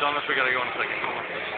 Tell we gotta go in a second.